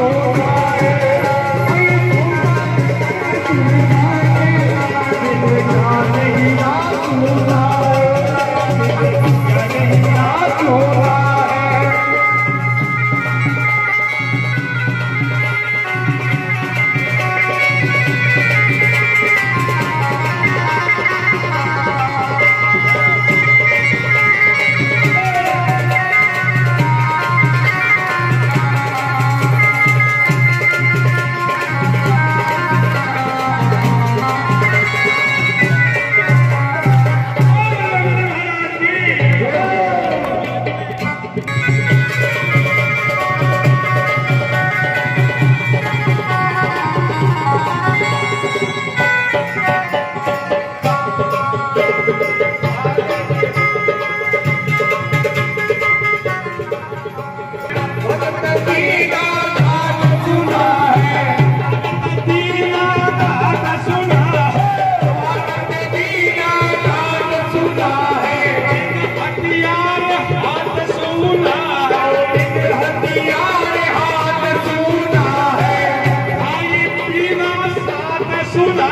Oh. Sudha